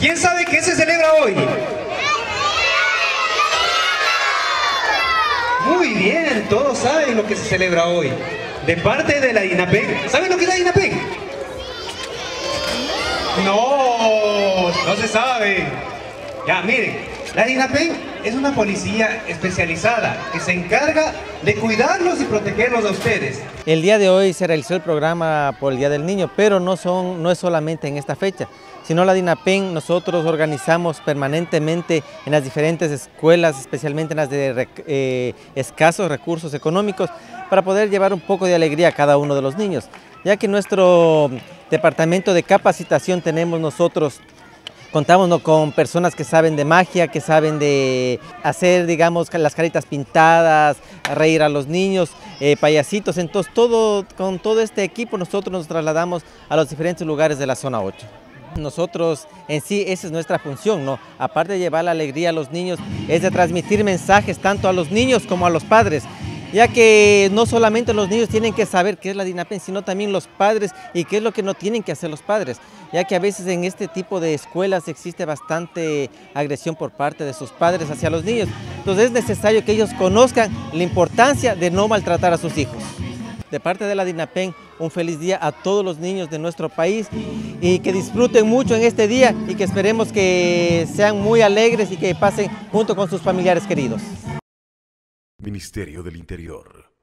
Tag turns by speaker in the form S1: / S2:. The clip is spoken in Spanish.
S1: ¿Quién sabe qué se celebra hoy? Muy bien, todos saben lo que se celebra hoy. De parte de la INAPEC. ¿Saben lo que es la INAPEC? No, no se sabe. Ya, miren, la INAPEC es una policía especializada que se encarga de cuidarlos y protegerlos a ustedes.
S2: El día de hoy se realizó el programa por el Día del Niño, pero no, son, no es solamente en esta fecha, sino la DINAPEN nosotros organizamos permanentemente en las diferentes escuelas, especialmente en las de eh, escasos recursos económicos, para poder llevar un poco de alegría a cada uno de los niños, ya que nuestro departamento de capacitación tenemos nosotros Contamos con personas que saben de magia, que saben de hacer, digamos, las caritas pintadas, reír a los niños, eh, payasitos. Entonces, todo, con todo este equipo nosotros nos trasladamos a los diferentes lugares de la zona 8. Nosotros en sí, esa es nuestra función, ¿no? Aparte de llevar la alegría a los niños, es de transmitir mensajes tanto a los niños como a los padres ya que no solamente los niños tienen que saber qué es la DINAPEN, sino también los padres y qué es lo que no tienen que hacer los padres, ya que a veces en este tipo de escuelas existe bastante agresión por parte de sus padres hacia los niños. Entonces es necesario que ellos conozcan la importancia de no maltratar a sus hijos. De parte de la DINAPEN, un feliz día a todos los niños de nuestro país y que disfruten mucho en este día y que esperemos que sean muy alegres y que pasen junto con sus familiares queridos.
S3: Ministerio del Interior.